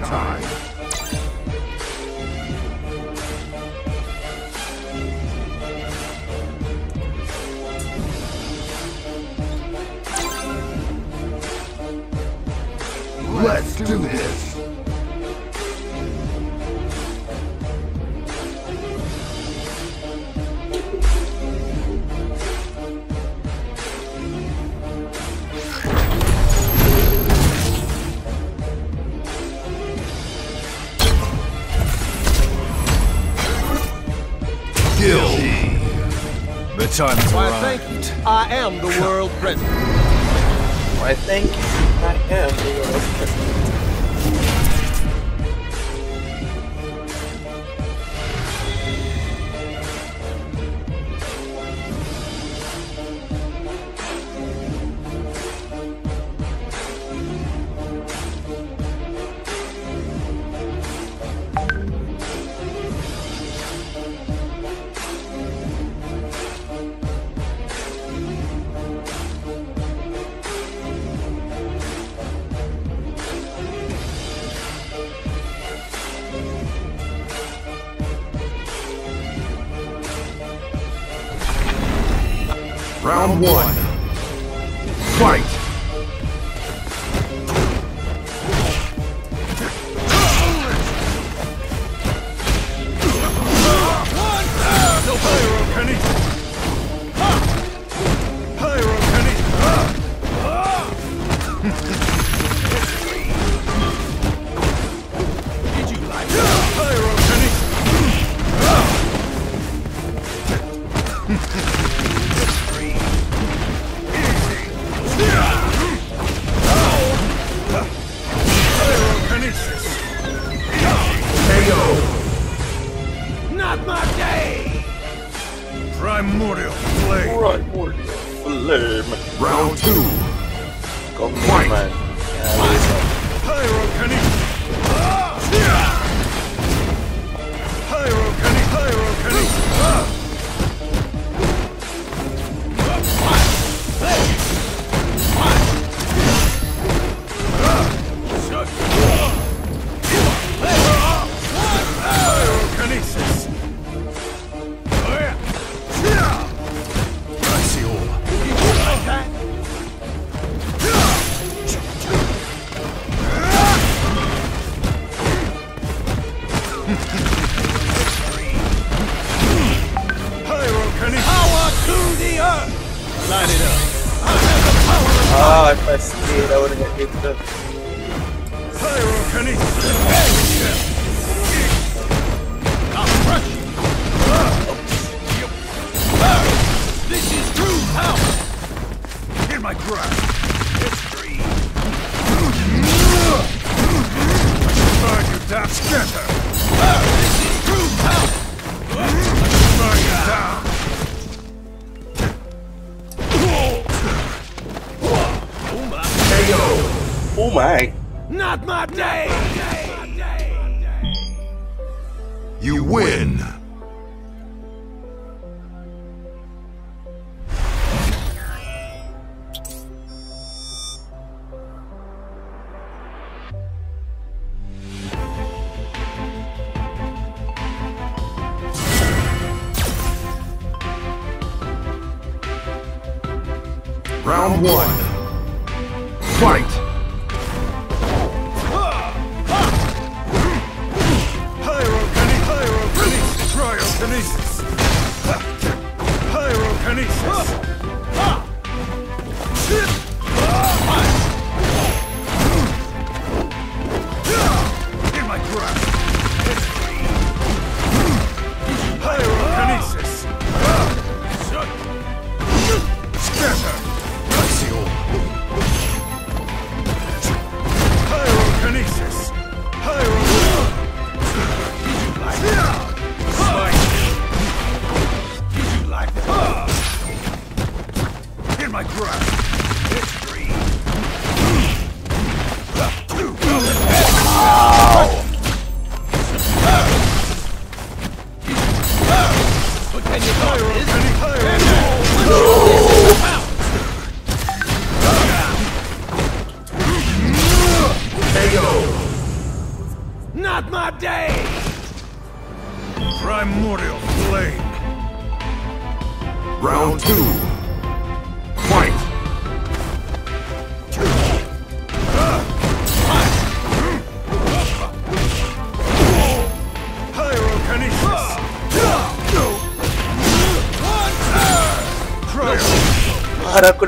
time. Let's do this! time has Why, arrived. Thank you. I am the world president. Why, thank you. I am.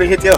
করে খেতেও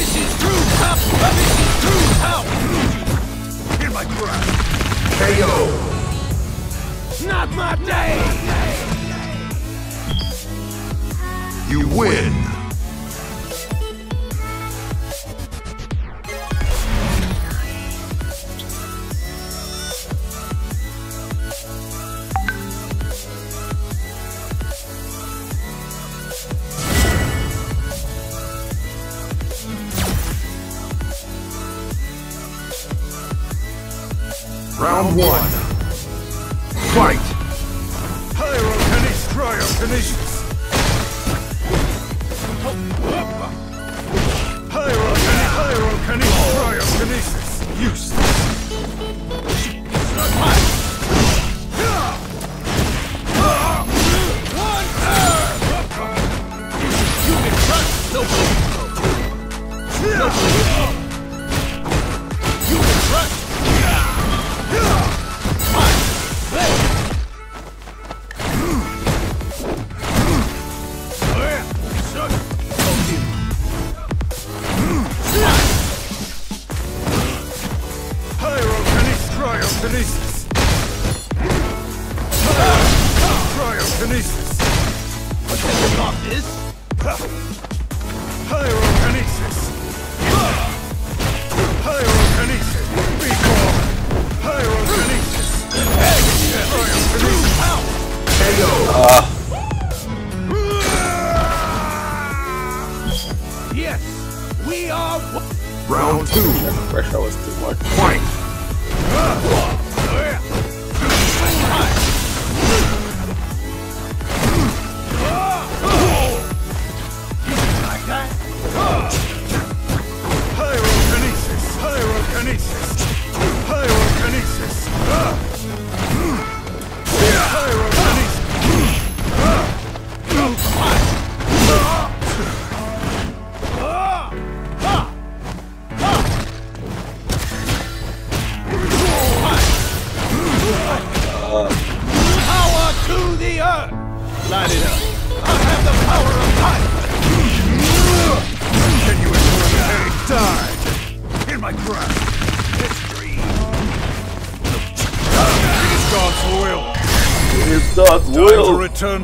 Mission through This is true top! In my crowd! KO! Not my day! You win!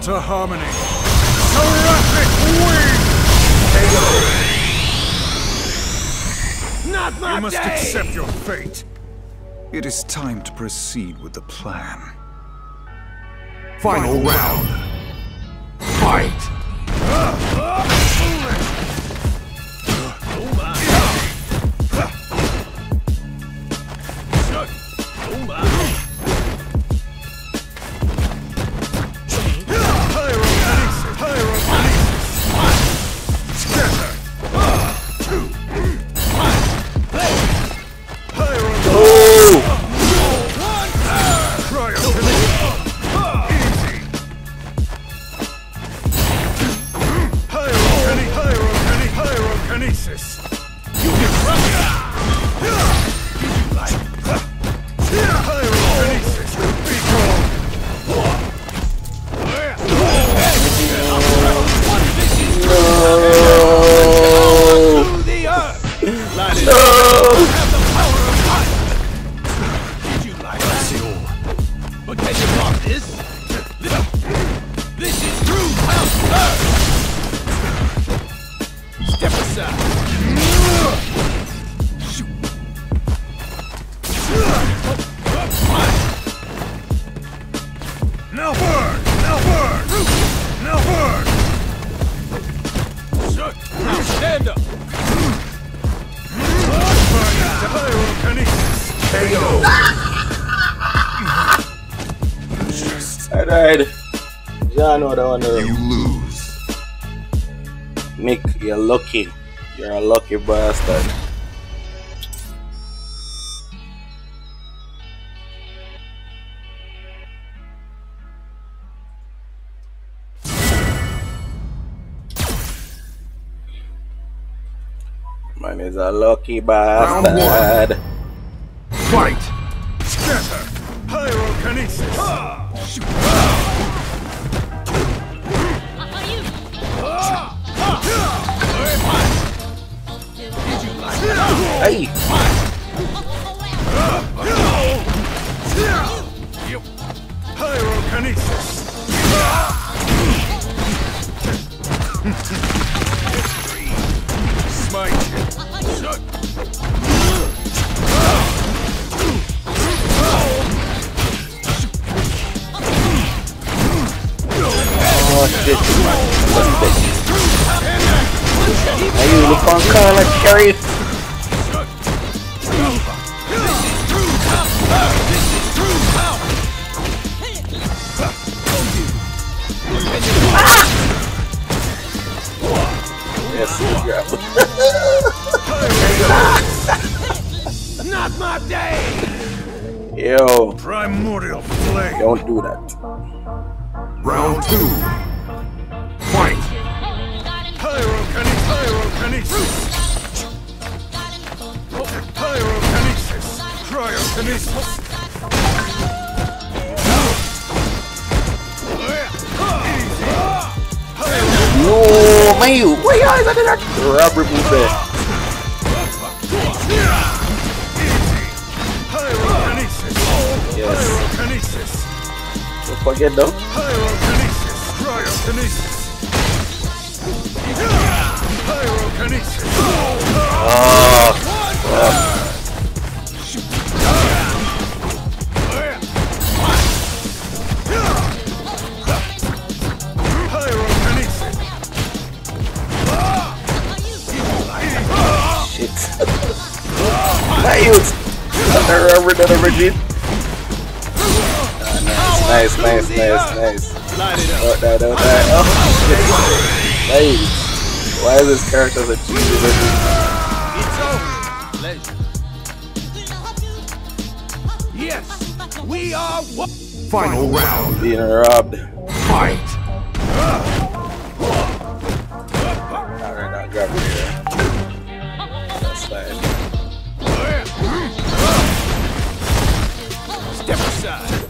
to harmony. Seraphic wing! Not my You must day. accept your fate. It is time to proceed with the plan. Final, Final round. round. Fight! Know that one. You lose. Mick, you're lucky. You're a lucky bastard. Man is a lucky Round one. bastard. Pyrokinesis! Don't forget though. Pyrokinesis! Cryokinesis! Pyrokinesis! Oh, shit. My youth. Under rubber than a virgin. Nice, nice, nice, nice, nice. Light it up. Oh. Nice. Why is this character so cheesy looking? It's over. Pleasure. Yes, we are one. Final round. Being robbed. Fight! Alright, I'll grab it here. That's fine. Step aside.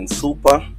Vex, man. Super.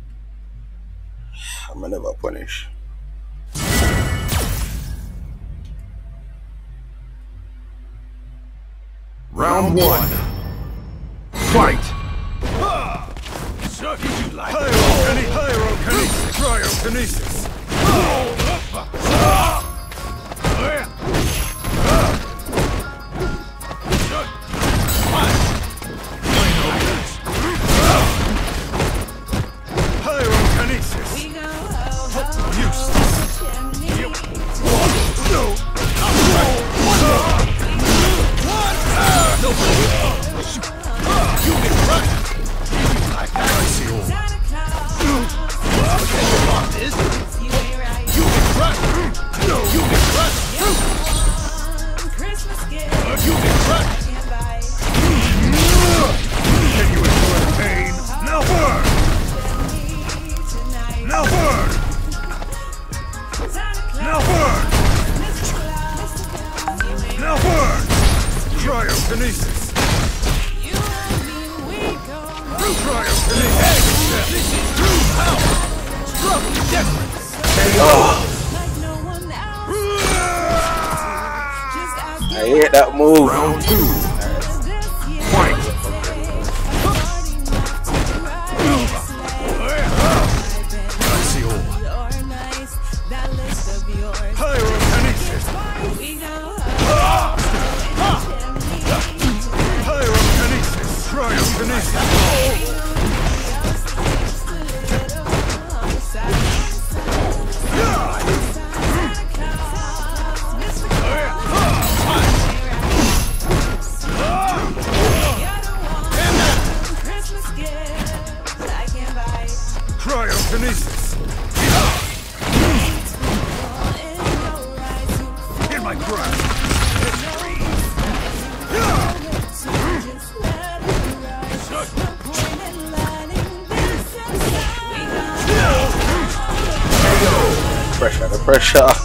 Pressure,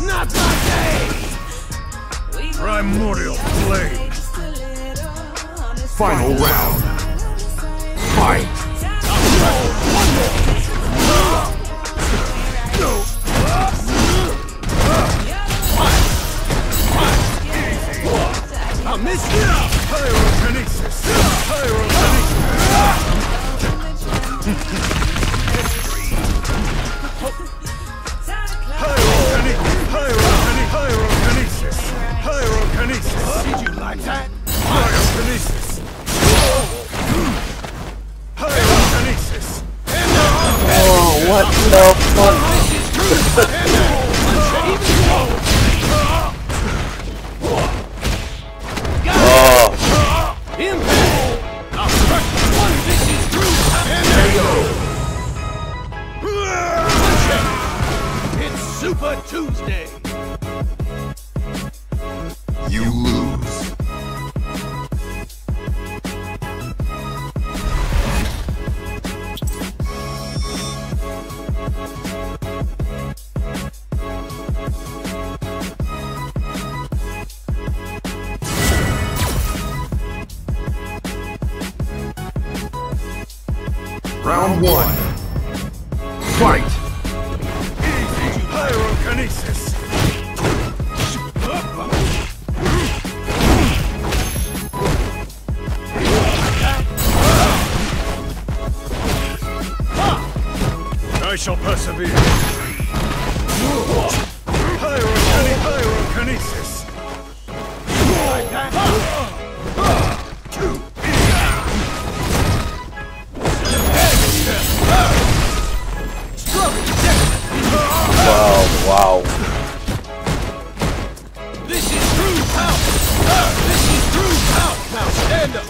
Stand up!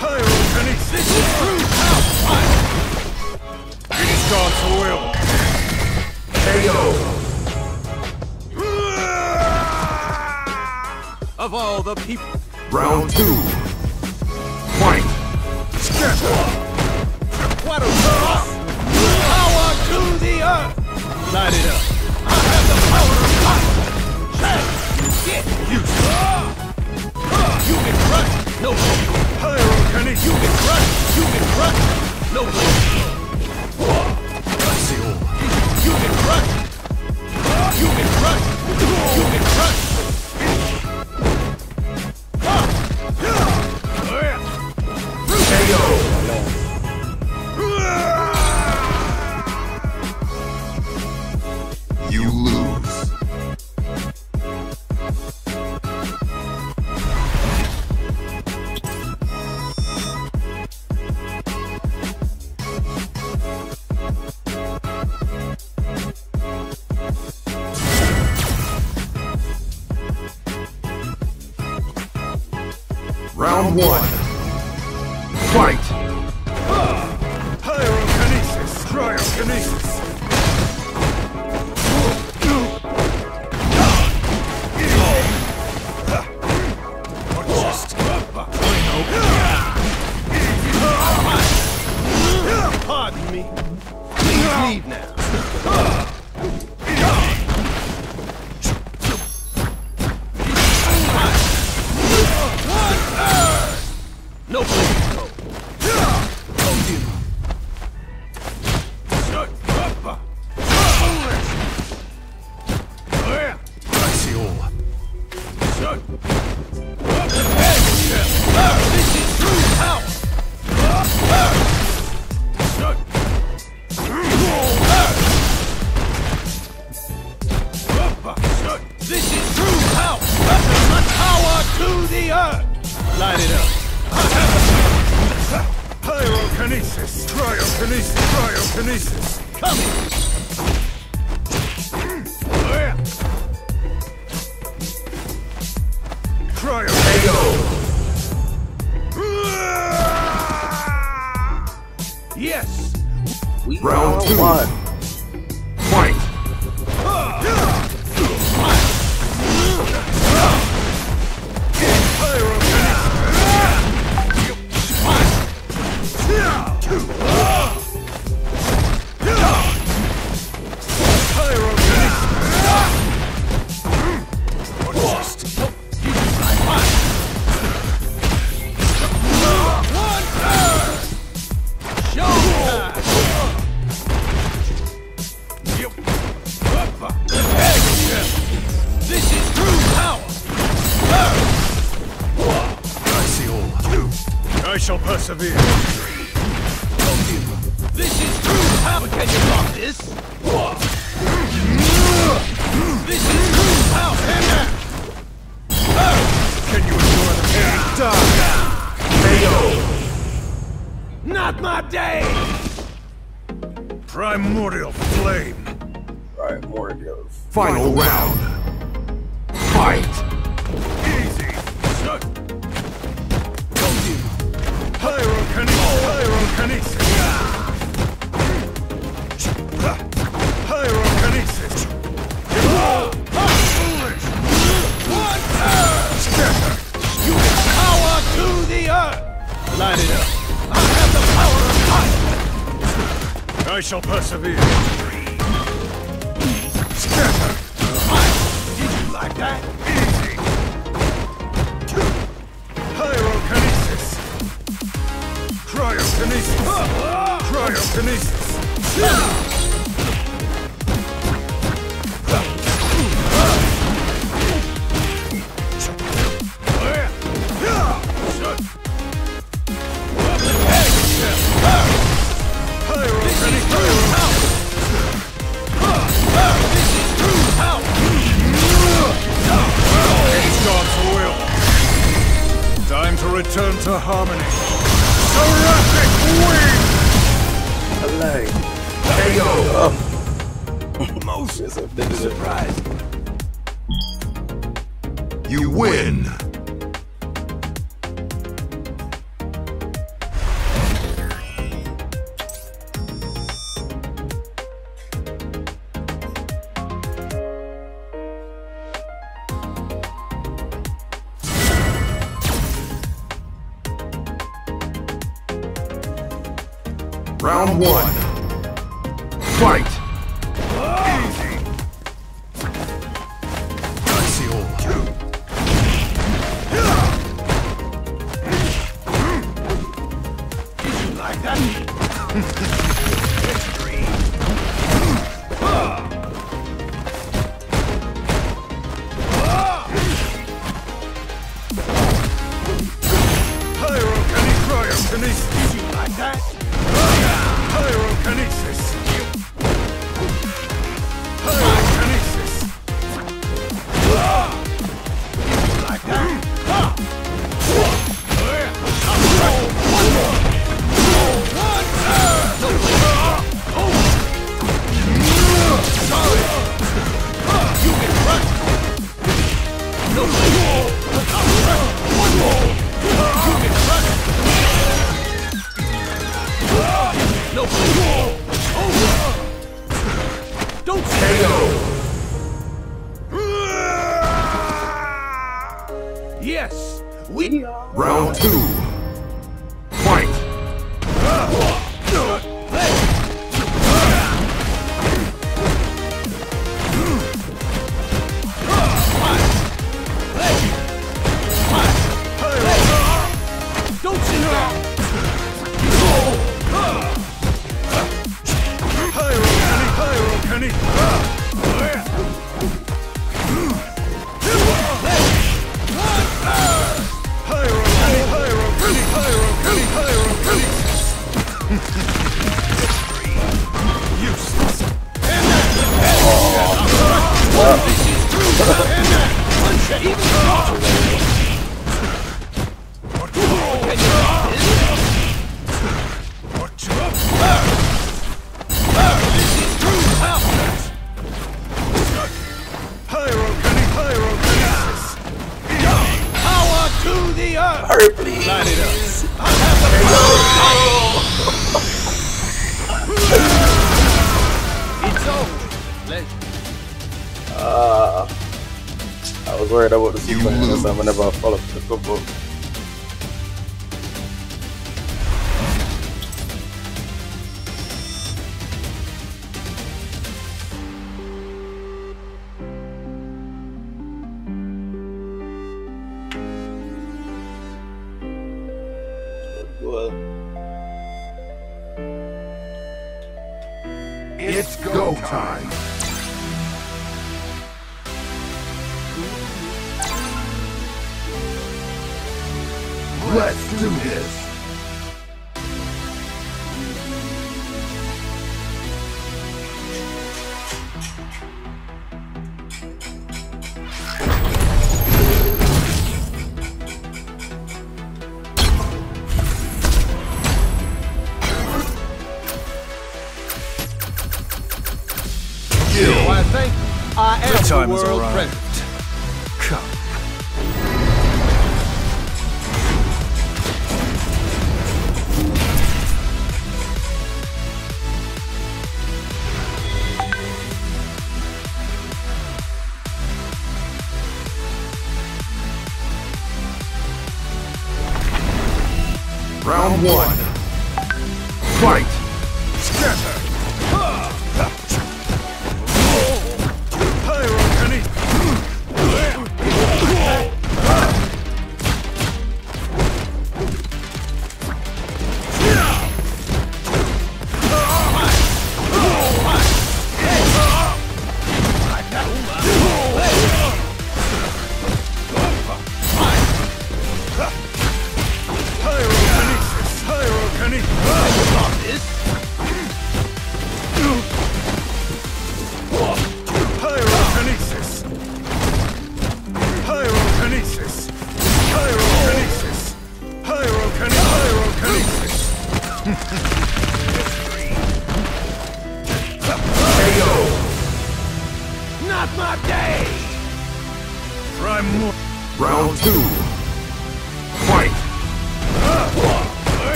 Pyrokinesis! This is true power! It is God's will! KO. Of all the people... Round two. Fight. What a power to the earth! Light it up. I have the power of fire! Hey, Get useless! You can crush! No blow! Pyrokinesis! You can crush! You can crush! No the all. You can crush! You can crush! You can crush! Shall persevere. This is true power. Can you block this? This is true power. Stand down. Can you endure the pain? Die! KO. Not my day. Primordial flame! Right, more to go. Final round. Fight. Light it up. I have the power of fire. I shall persevere. Scatter! Did you like that? Cryokinesis!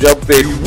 jump in.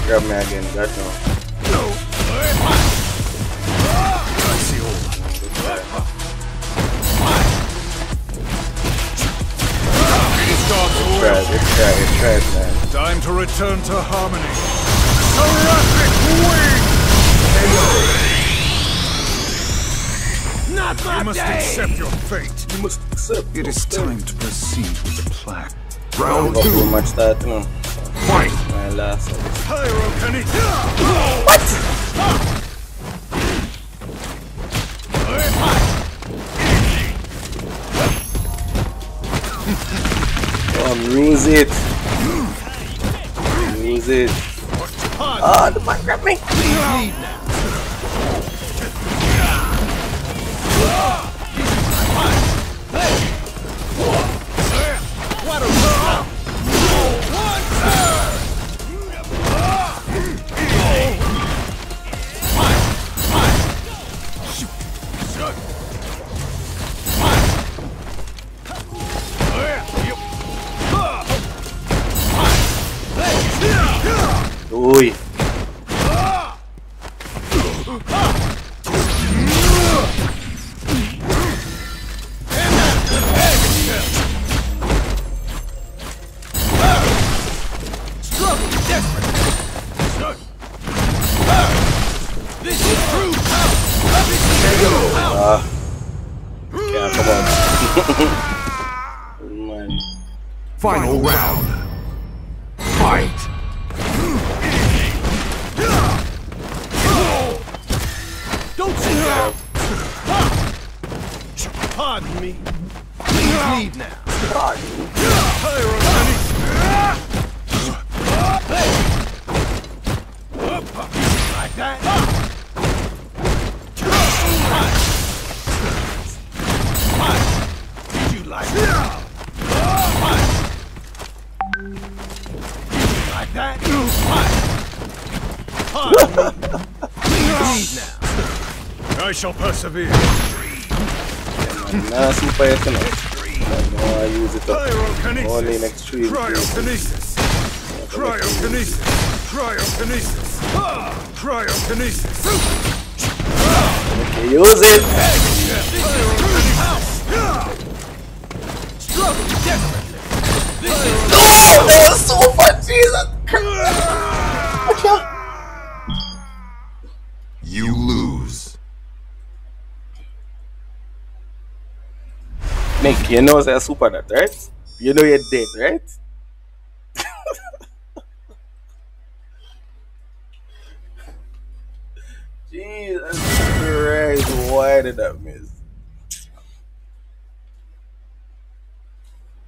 Don't grab me again, that's all. It's trash, man. Time to return to harmony. Seraphic wing! Not You must day. accept your fate. You must accept. It is time to proceed with the plan. Round two. Much that. Fight! What? oh, lose it! Lose it! Oh, the man grabbed me! persevere. Nasıl payasın o. No, I use it up. Only in extreme. Cryokinesis. Cryokinesis. Cryokinesis. Cryokinesis. Okay, use it. You know it's super that, right? You know you're dead, right? Jesus Christ, why did I miss?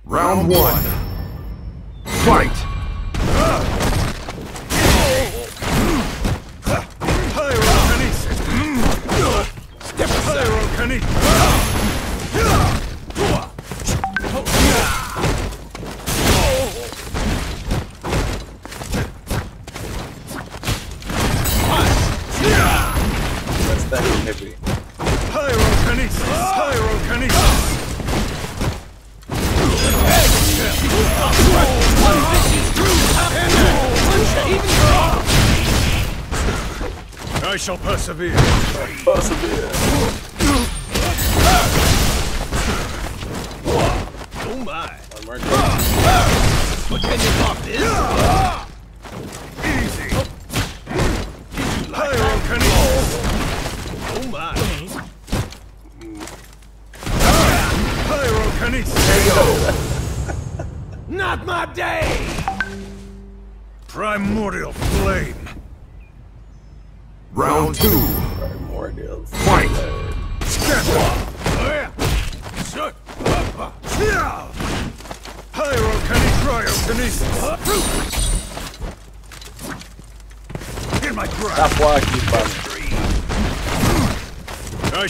Round one. Fight! shall persevere. Persevere.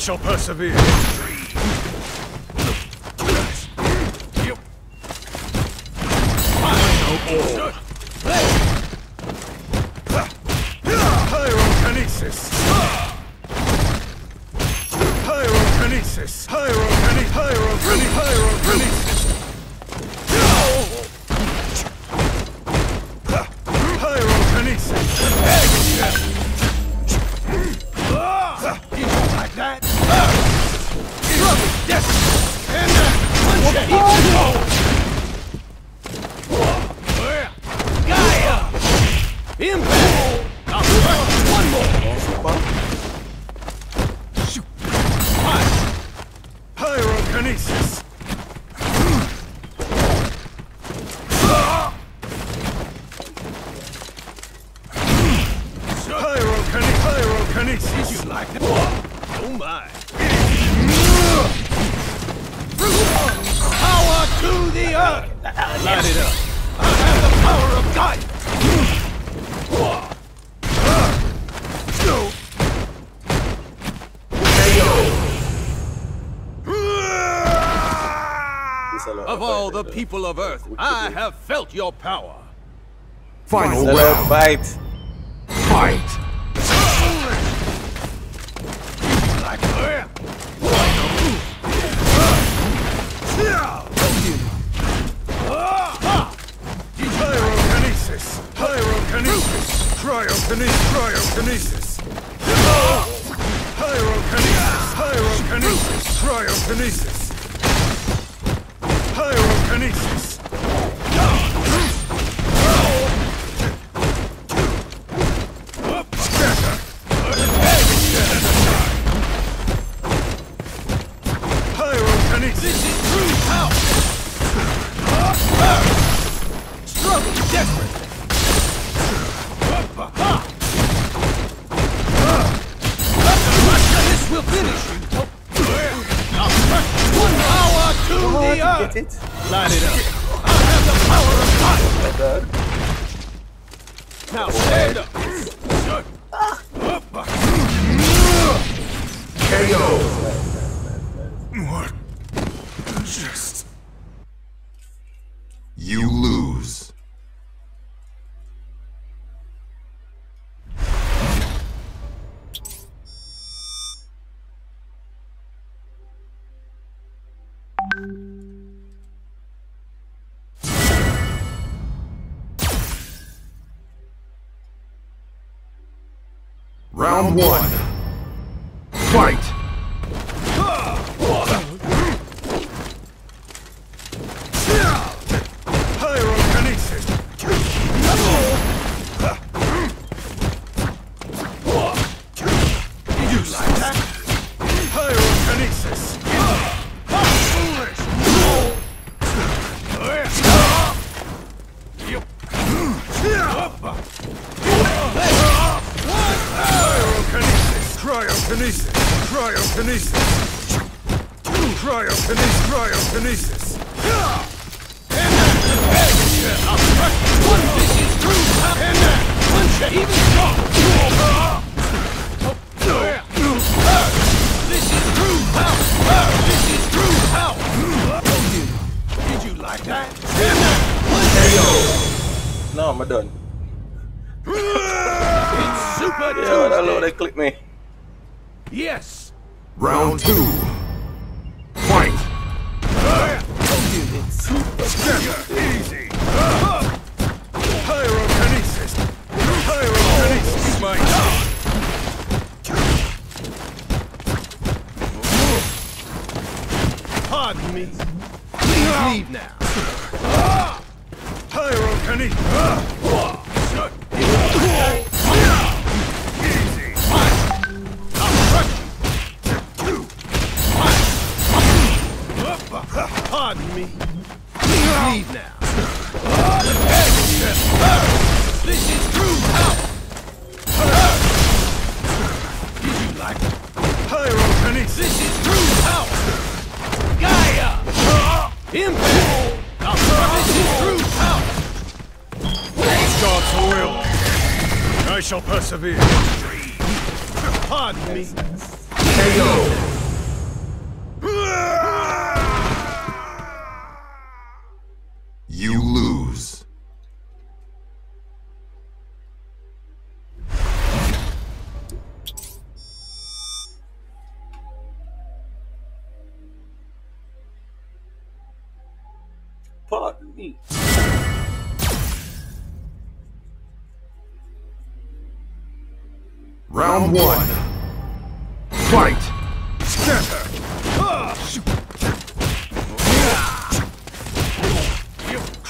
shall persevere. the people of Earth, I have felt your power. Final round. fight. it? Light it up. one. persevere.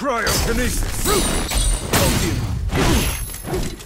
Cryokinesis! Podium!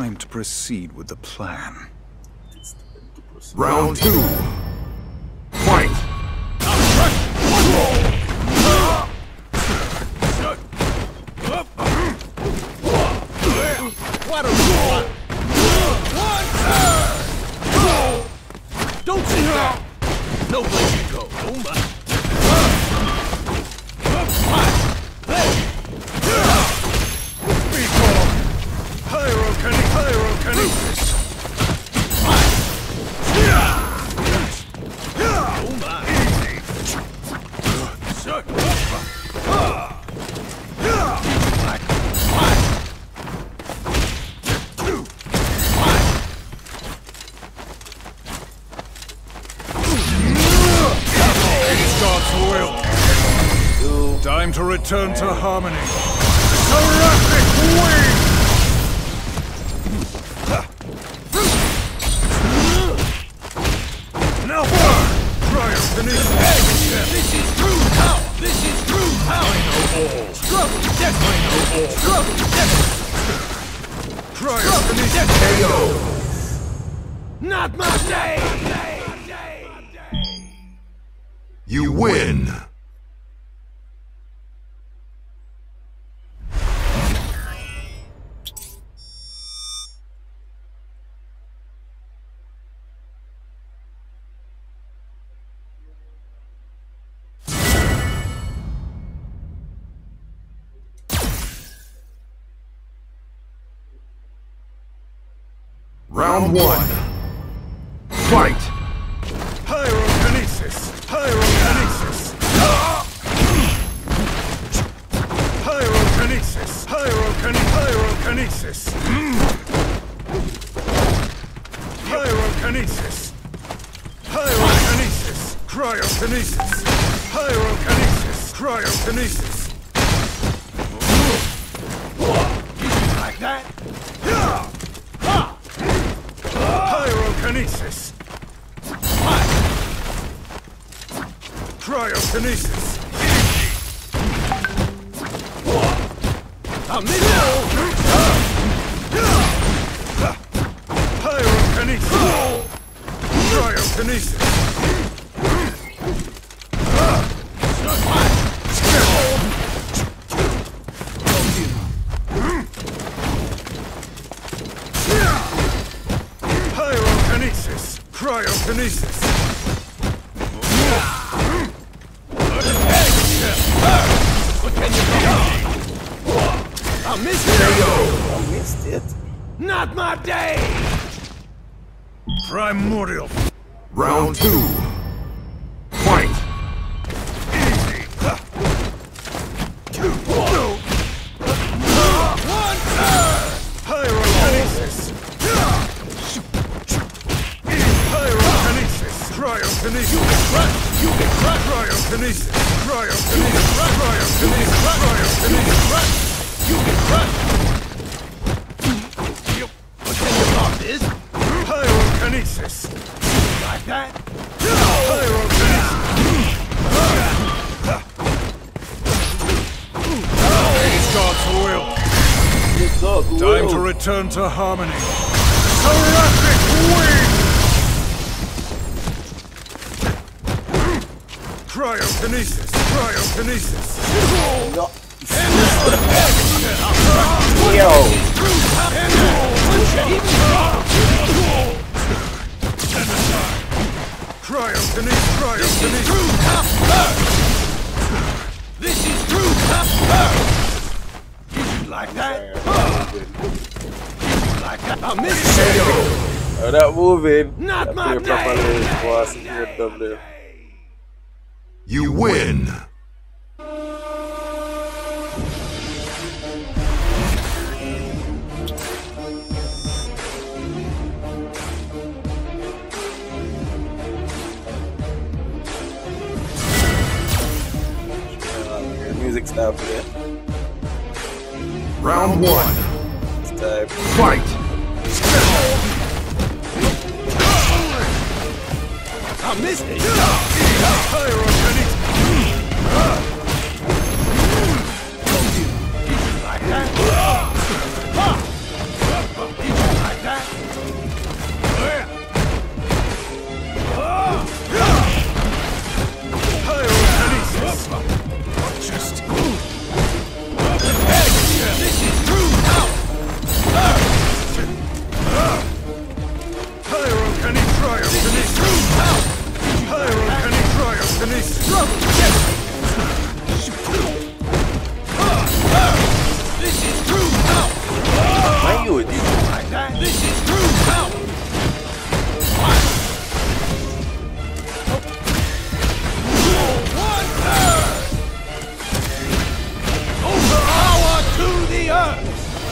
time to proceed with the plan. Round two! Return to harmony. Cryokinesis! A minute! To harmony.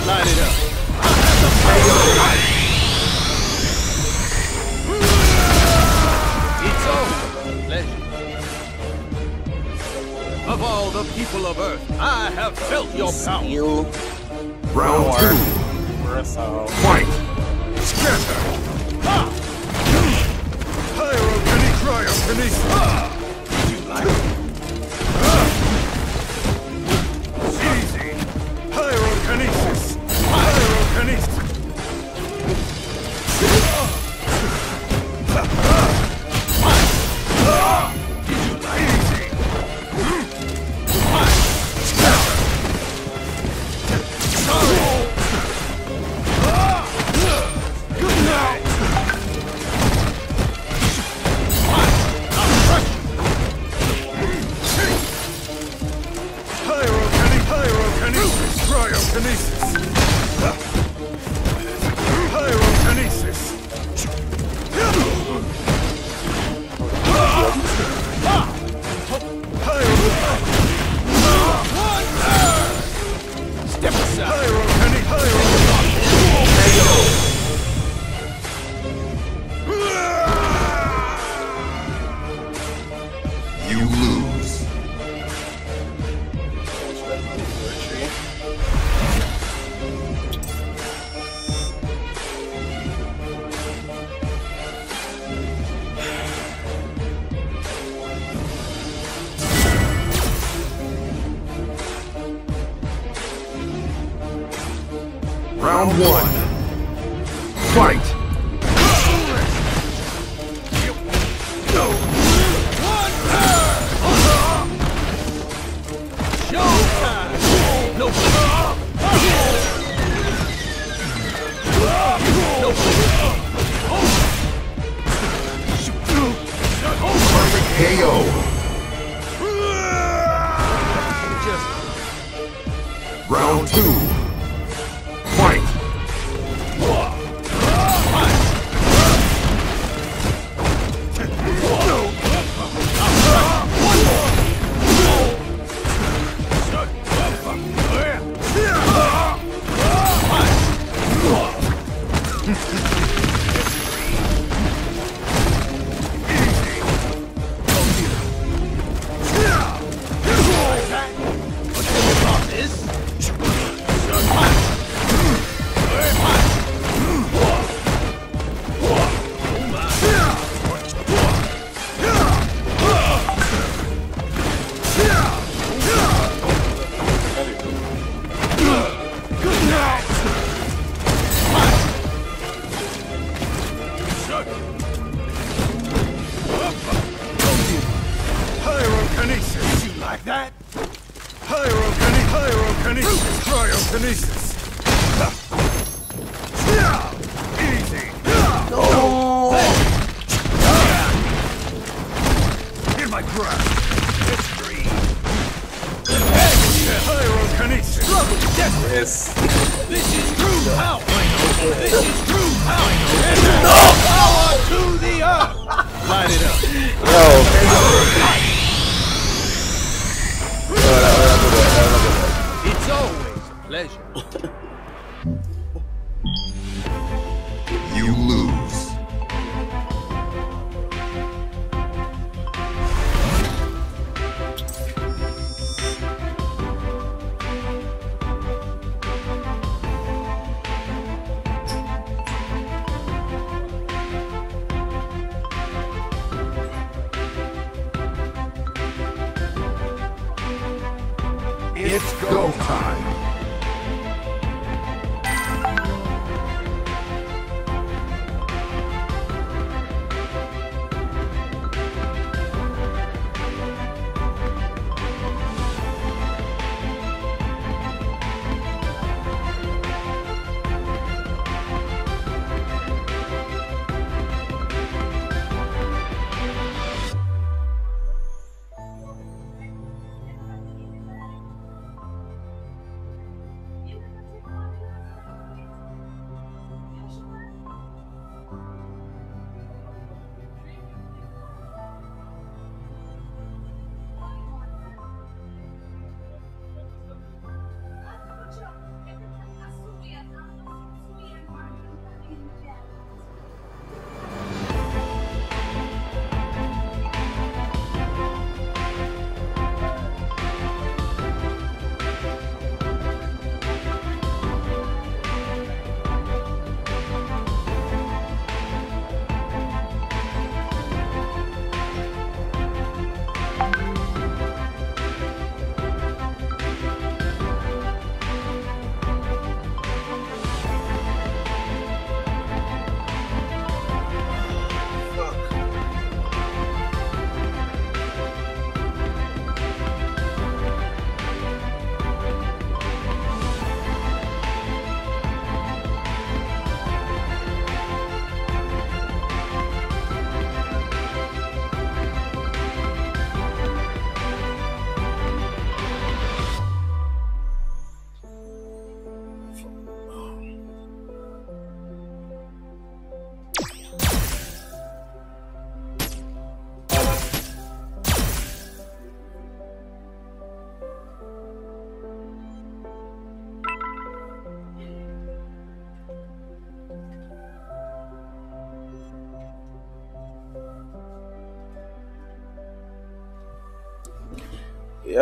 Light it up. I have the power! It's over. Legend. Of all the people of Earth, I have felt your power. Steel. Round two. Versatile. Fight! Scatter! Pyro cryokinesis! Easy! Pyrokinesis! Pyrokinesis! Yes. This is true power. This is true power. And that's power to the earth. Light it up. Yo. It's always a pleasure. You lose.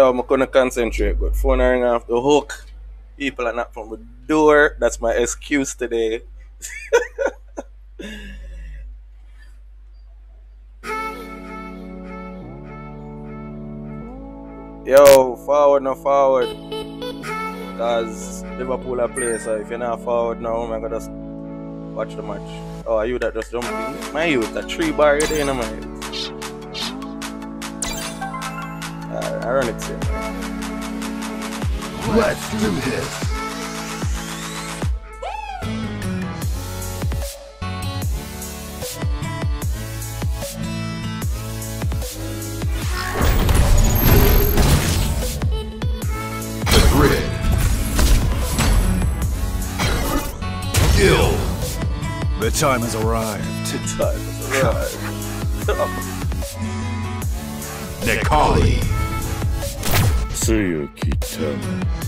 I'm gonna concentrate, but phone ring off the hook. People are not from the door. That's my excuse today. Yo, forward no forward. Cause Liverpool are play, so if you're not forward now, I'm gonna just watch the match. Oh, are you that just jumping? My youth, a three bar you there, my I run it to you. Let's do this. The grid. Kill. The time has arrived. Time is arrived. Nekali. 強きた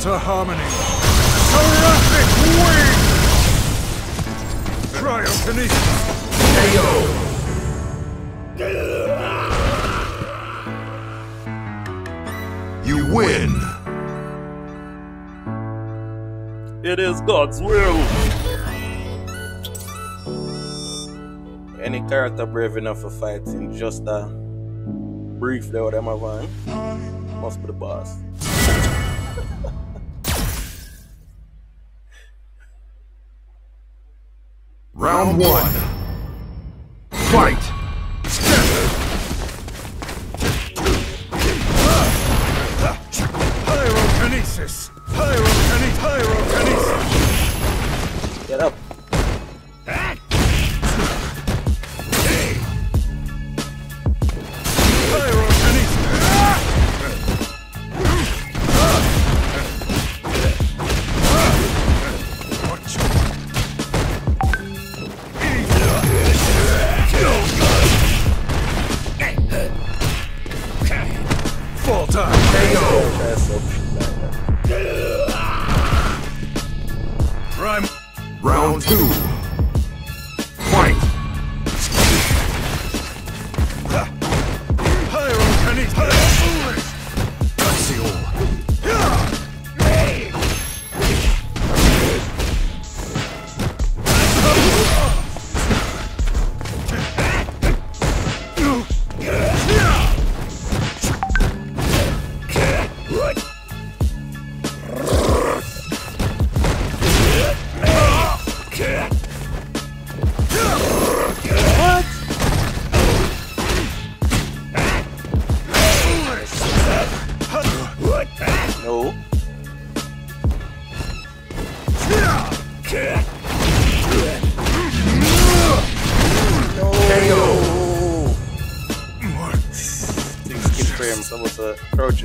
to harmony! Seraphic wing! Cryokinesis! KO. You win. It is God's will. Any character brave enough for fighting just a brief there with them must be the boss.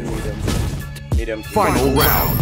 Medium. Medium. Final round.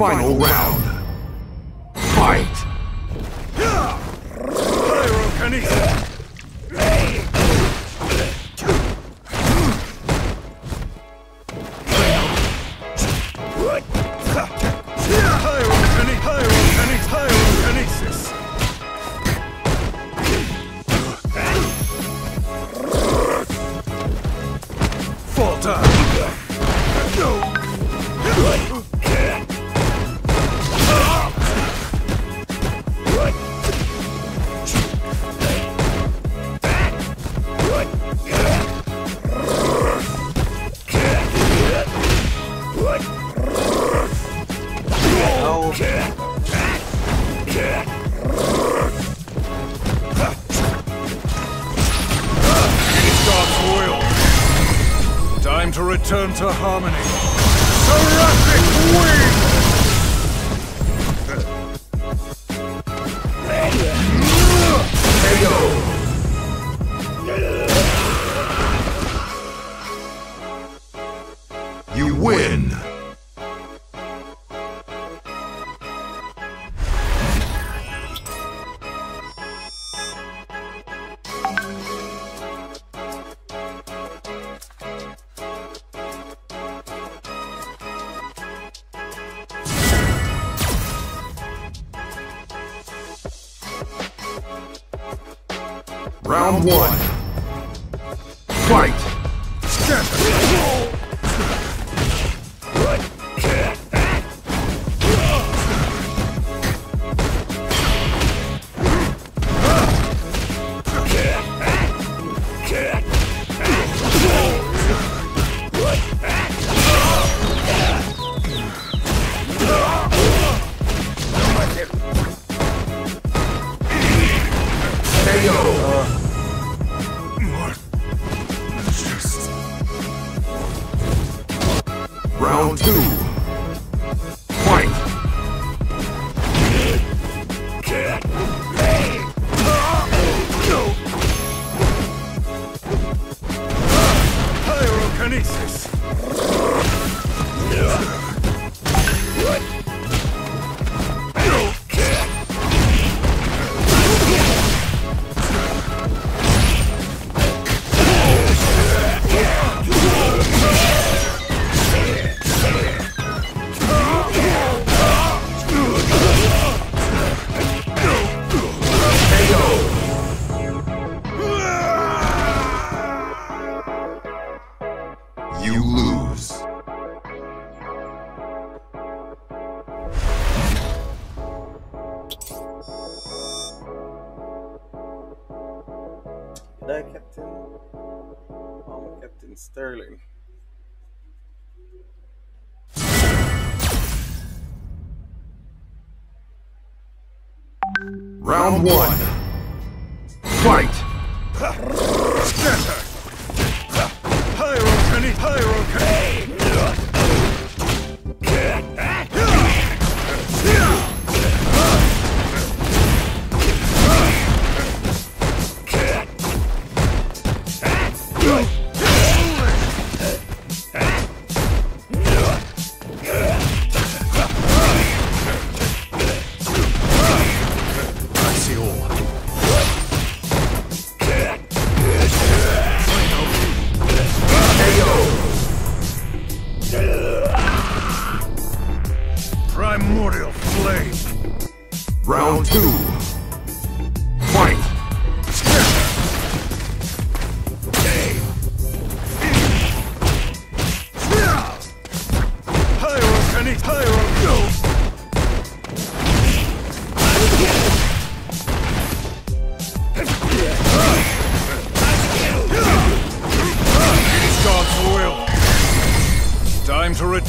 Final round. To harmony. KO!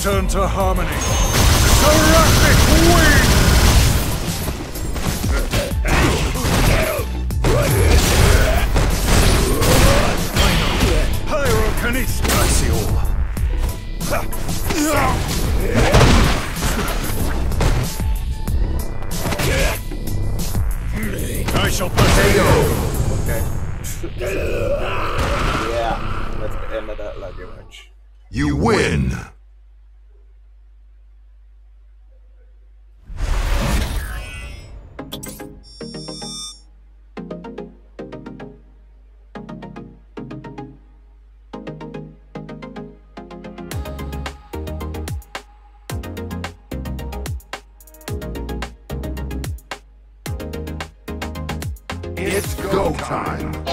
Return to harmony. Seraphic time!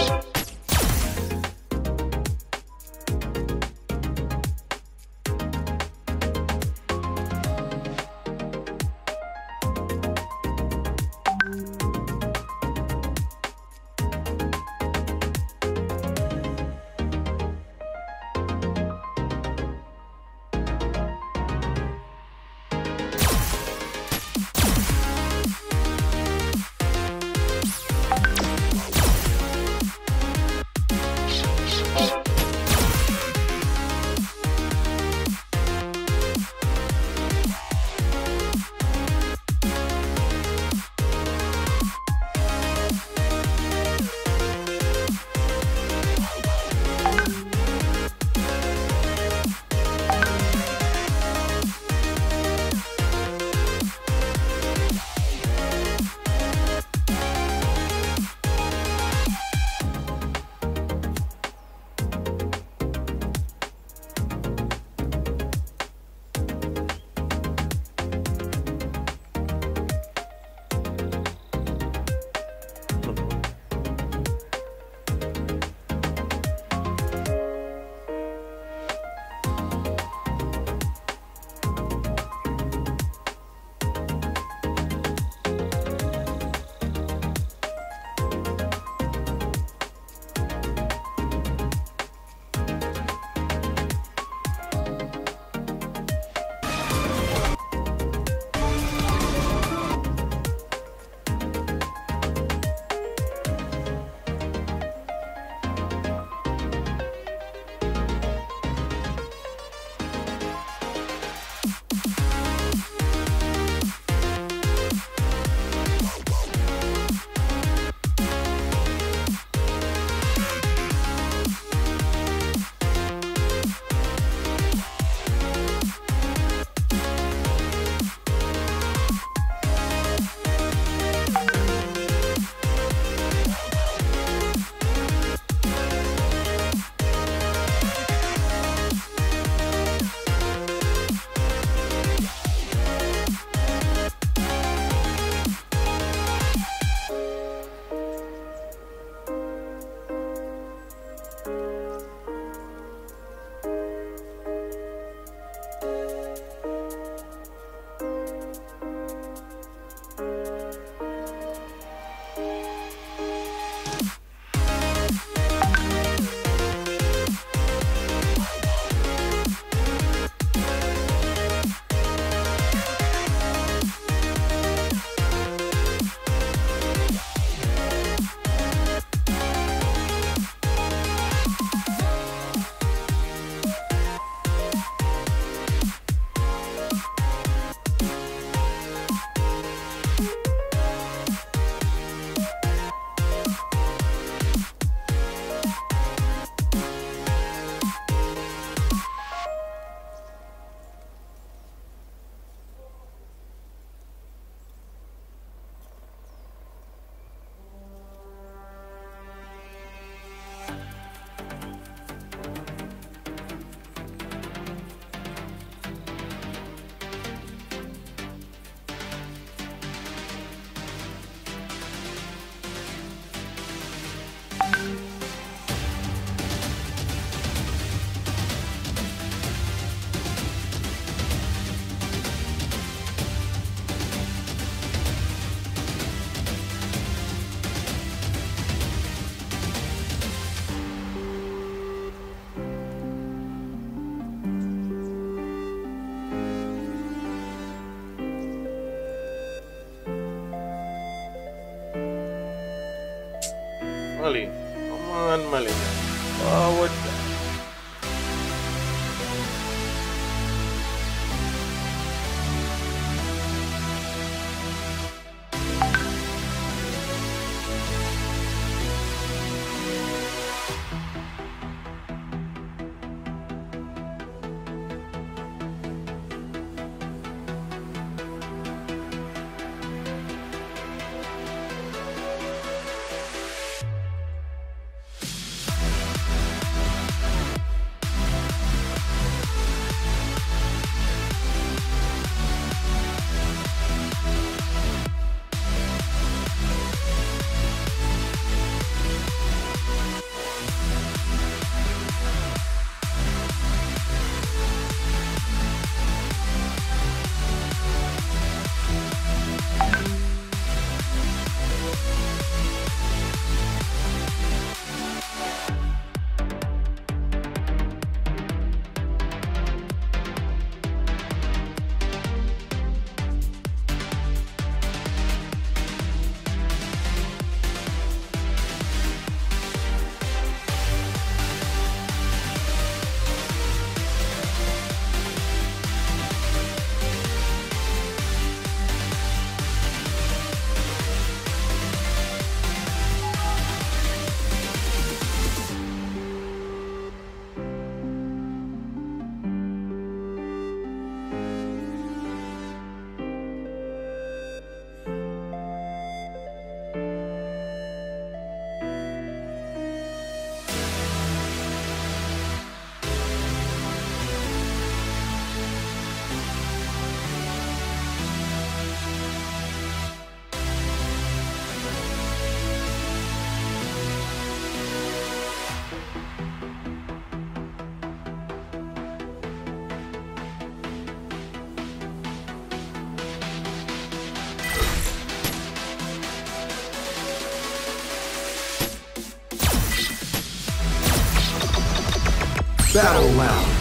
Battle Round.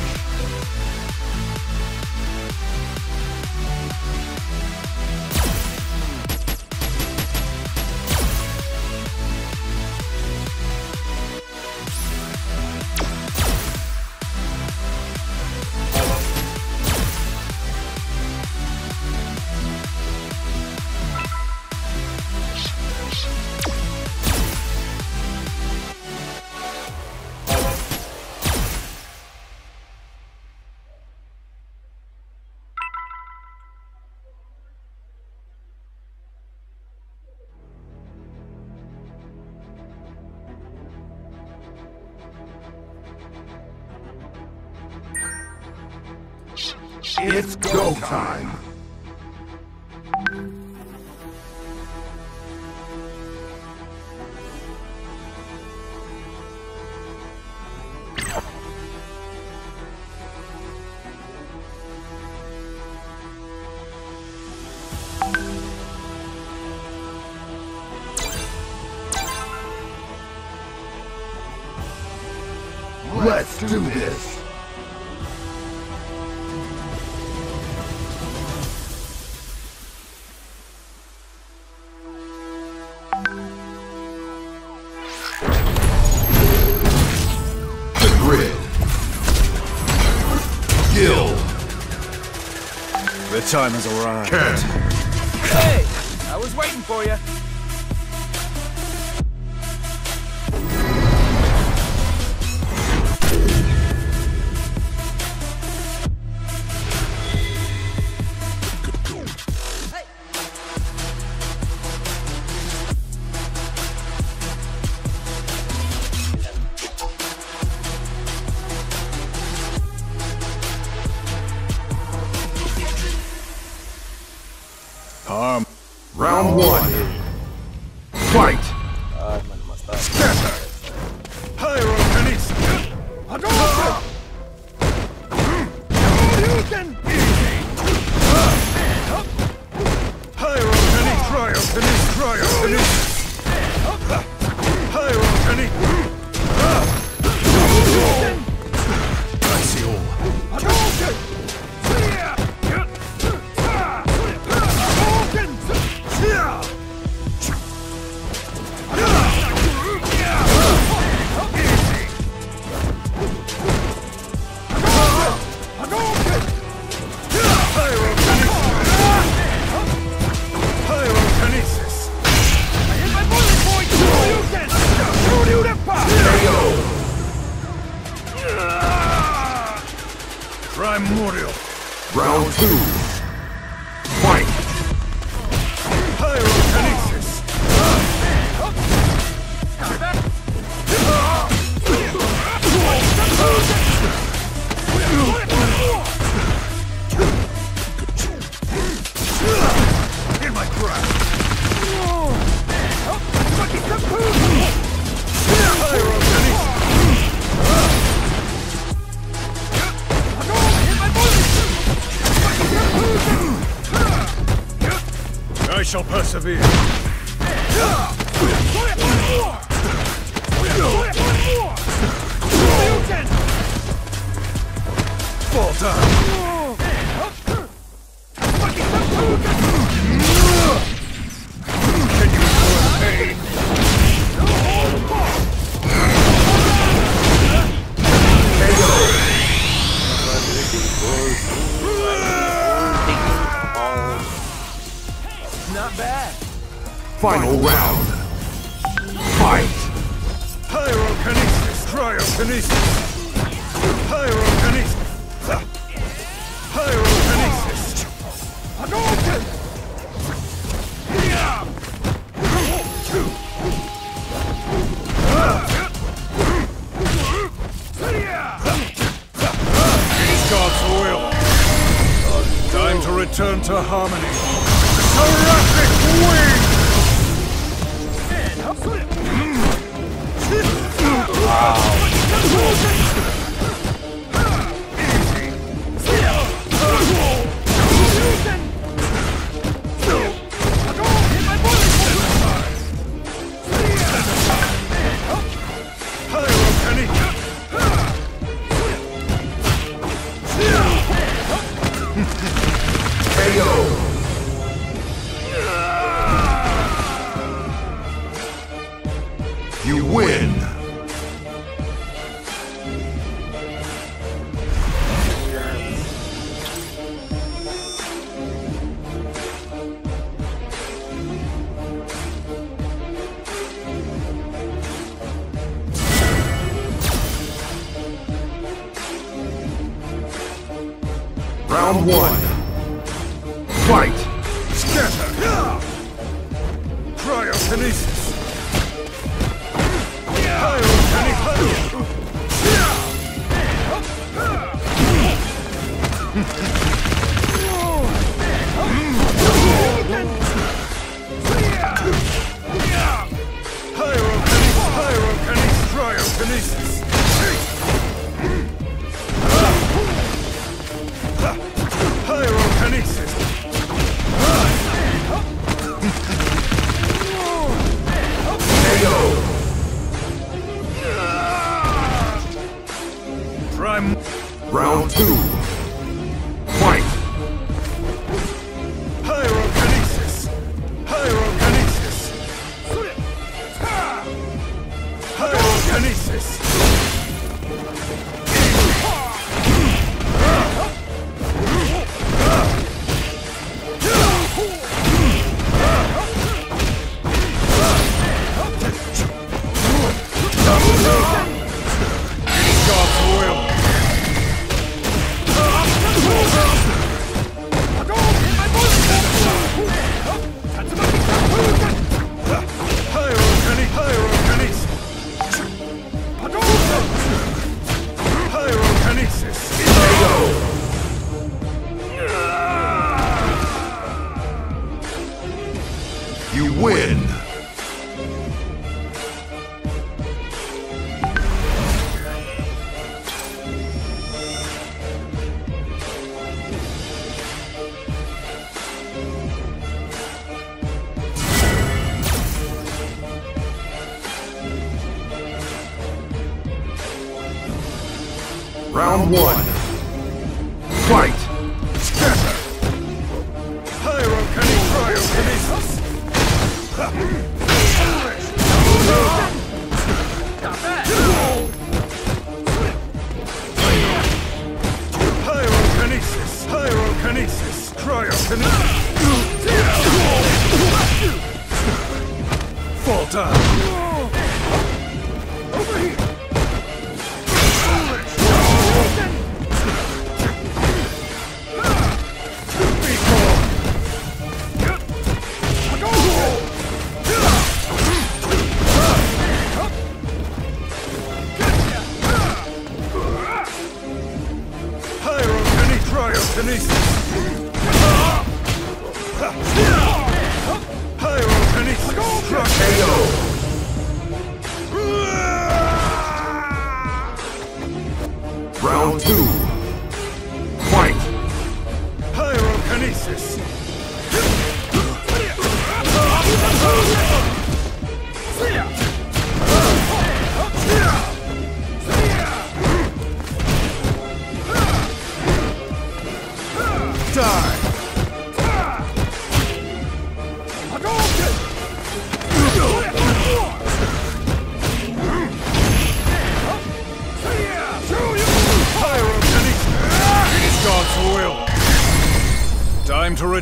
time has arrived. Hey, I was waiting for you. Shall persevere.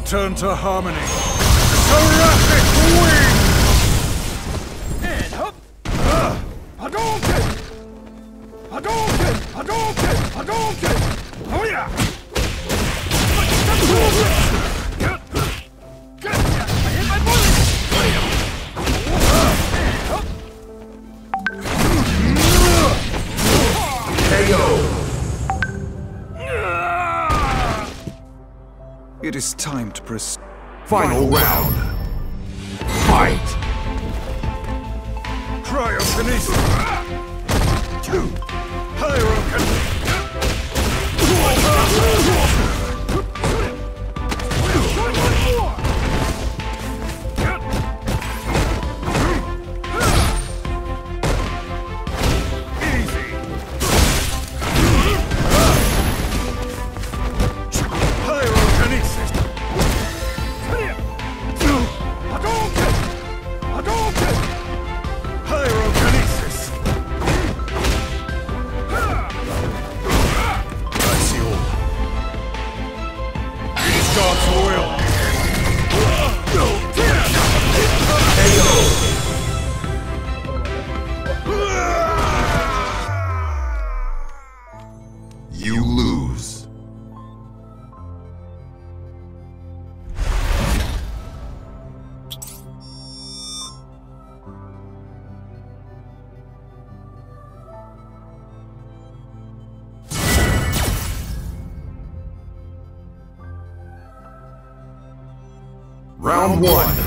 Return to harmony. Final round. One.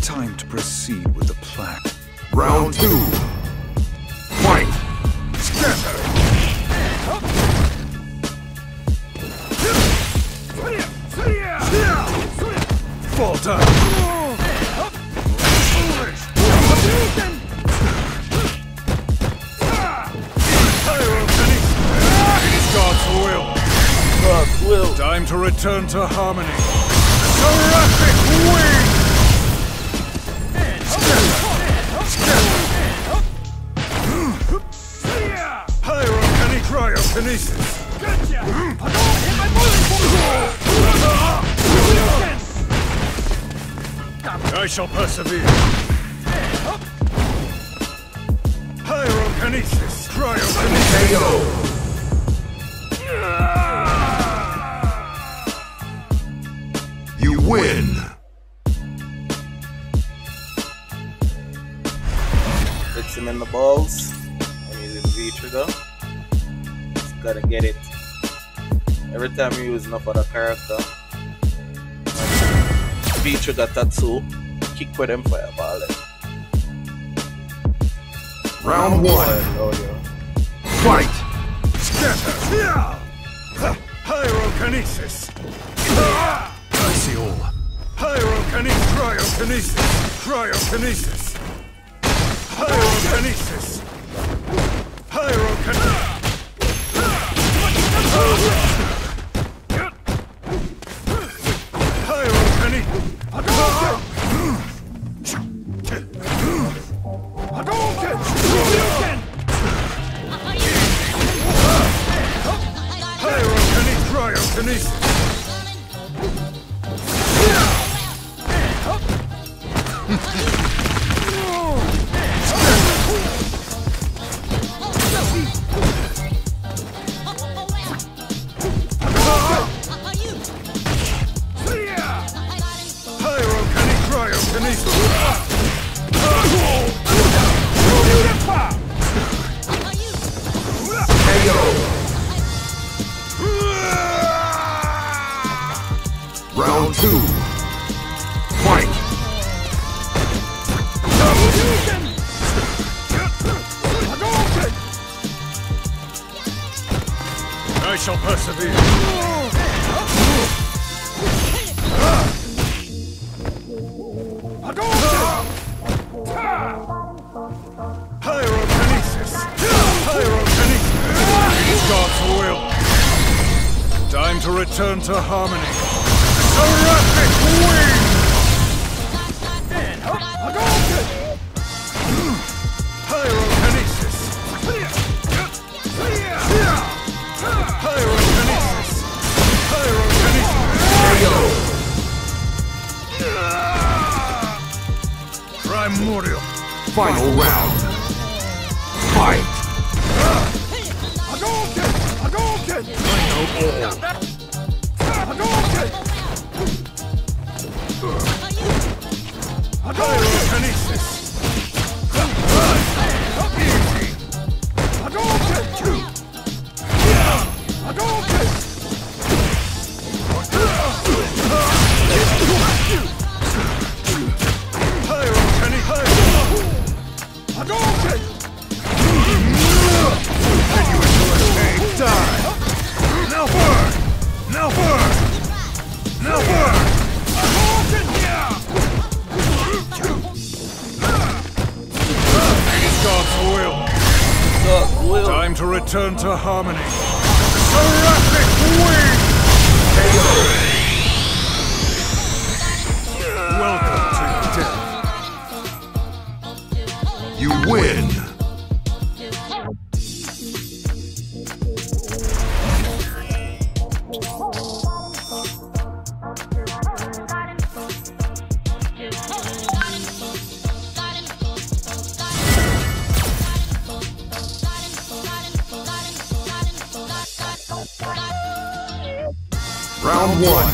time to proceed with win! Hits him in the balls. I'm using the V trigger. Just gotta get it. Every time you use enough other character, V trigger tattoo, kick with them ball. Round one. Oh, yeah. Fight! Scatter! Yeah. Pyrokinesis! Ah! Pyrokinesis. Cryokinesis. Cryokinesis. Pyrokinesis. Pyrokinesis. Pyrokinesis. One.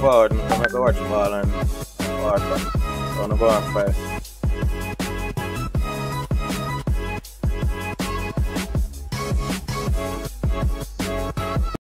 forward, não começa a I'm going to go on rapaz.